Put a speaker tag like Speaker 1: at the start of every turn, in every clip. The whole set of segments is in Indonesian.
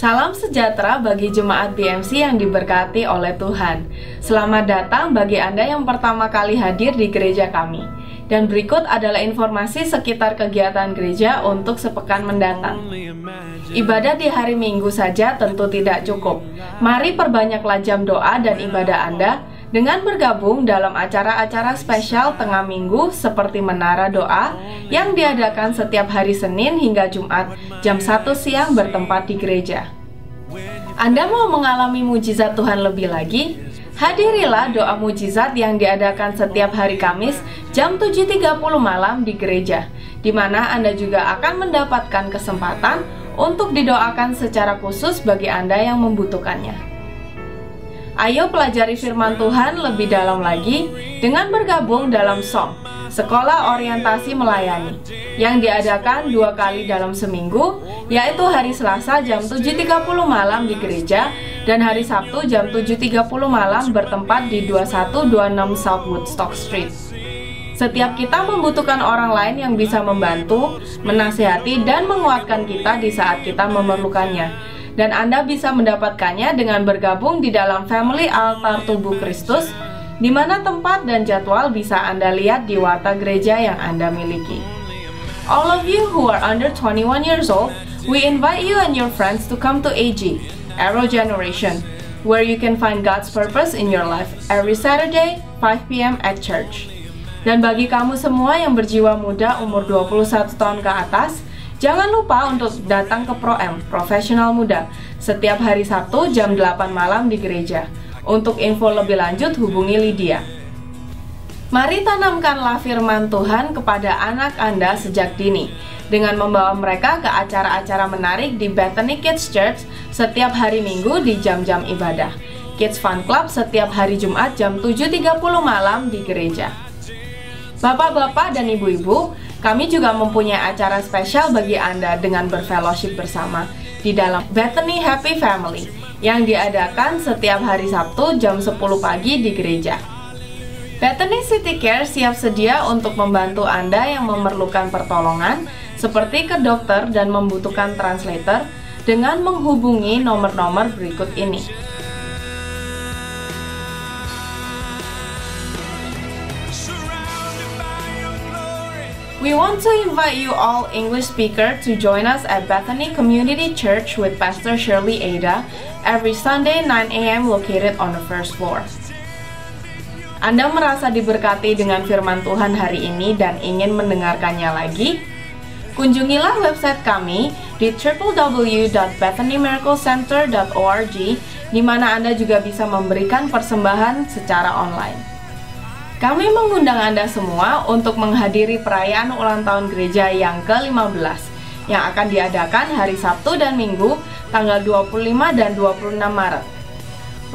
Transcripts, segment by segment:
Speaker 1: Salam sejahtera bagi jemaat BMC yang diberkati oleh Tuhan. Selamat datang bagi Anda yang pertama kali hadir di gereja kami. Dan berikut adalah informasi sekitar kegiatan gereja untuk sepekan mendatang. Ibadah di hari Minggu saja tentu tidak cukup. Mari perbanyaklah jam doa dan ibadah Anda dengan bergabung dalam acara-acara spesial tengah minggu seperti Menara Doa yang diadakan setiap hari Senin hingga Jumat jam 1 siang bertempat di gereja. Anda mau mengalami mujizat Tuhan lebih lagi? Hadirilah doa mujizat yang diadakan setiap hari Kamis jam 7.30 malam di gereja, di mana Anda juga akan mendapatkan kesempatan untuk didoakan secara khusus bagi Anda yang membutuhkannya. Ayo pelajari firman Tuhan lebih dalam lagi dengan bergabung dalam SOM, Sekolah Orientasi Melayani, yang diadakan dua kali dalam seminggu, yaitu hari Selasa jam 7.30 malam di gereja dan hari Sabtu jam 7.30 malam bertempat di 2126 South Woodstock Street. Setiap kita membutuhkan orang lain yang bisa membantu, menasehati, dan menguatkan kita di saat kita memerlukannya dan Anda bisa mendapatkannya dengan bergabung di dalam Family Altar Tubuh Kristus, di mana tempat dan jadwal bisa Anda lihat di warta gereja yang Anda miliki. All of you who are under 21 years old, we invite you and your friends to come to AG, Arrow Generation, where you can find God's purpose in your life every Saturday, 5 p.m. at church. Dan bagi kamu semua yang berjiwa muda umur 21 tahun ke atas, Jangan lupa untuk datang ke Pro-M, Profesional Muda, setiap hari Sabtu jam 8 malam di gereja. Untuk info lebih lanjut hubungi Lydia. Mari tanamkanlah firman Tuhan kepada anak Anda sejak dini dengan membawa mereka ke acara-acara menarik di Bethany Kids Church setiap hari Minggu di jam-jam ibadah. Kids Fun Club setiap hari Jumat jam 7.30 malam di gereja. Bapak-bapak dan ibu-ibu, kami juga mempunyai acara spesial bagi Anda dengan berfellowship bersama di dalam Bethany Happy Family yang diadakan setiap hari Sabtu jam 10 pagi di gereja. Bethany City Care siap sedia untuk membantu Anda yang memerlukan pertolongan seperti ke dokter dan membutuhkan translator dengan menghubungi nomor-nomor berikut ini. We want to invite you all English speaker to join us at Bethany Community Church with Pastor Shirley Ada every Sunday 9 a.m. located on the first floor. Anda merasa diberkati dengan firman Tuhan hari ini dan ingin mendengarkannya lagi? Kunjungilah website kami di www.bethanymiraclecenter.org di mana Anda juga bisa memberikan persembahan secara online. Kami mengundang Anda semua untuk menghadiri perayaan ulang tahun gereja yang ke-15 yang akan diadakan hari Sabtu dan Minggu tanggal 25 dan 26 Maret.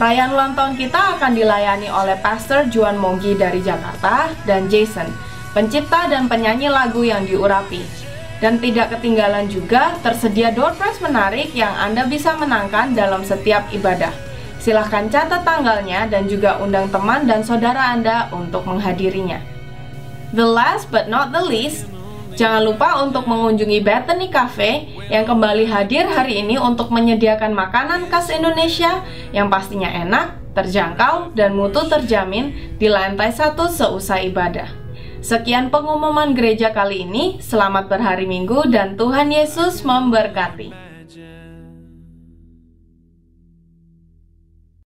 Speaker 1: Perayaan ulang tahun kita akan dilayani oleh Pastor Juan Monggi dari Jakarta dan Jason, pencipta dan penyanyi lagu yang diurapi. Dan tidak ketinggalan juga tersedia door prize menarik yang Anda bisa menangkan dalam setiap ibadah. Silahkan catat tanggalnya dan juga undang teman dan saudara Anda untuk menghadirinya. The last but not the least, jangan lupa untuk mengunjungi Bethany Cafe yang kembali hadir hari ini untuk menyediakan makanan khas Indonesia yang pastinya enak, terjangkau, dan mutu terjamin di lantai satu seusai ibadah. Sekian pengumuman gereja kali ini. Selamat berhari Minggu dan Tuhan Yesus memberkati.